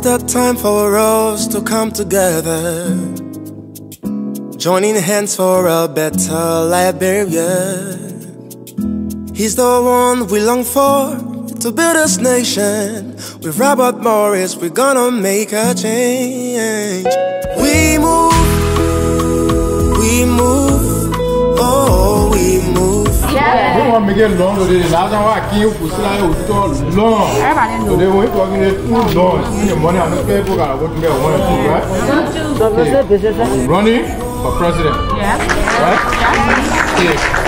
the time for us to come together. Joining hands for a better Liberia. He's the one we long for to build this nation. With Robert Morris, we're gonna make a change. We move, we move, oh, we move. We want to get long today. Last time I came, we still have to long. Today we talking too long. The money on the paper, I want to get one or two, right? Okay. Running for president. Yeah. Right? Yeah. Running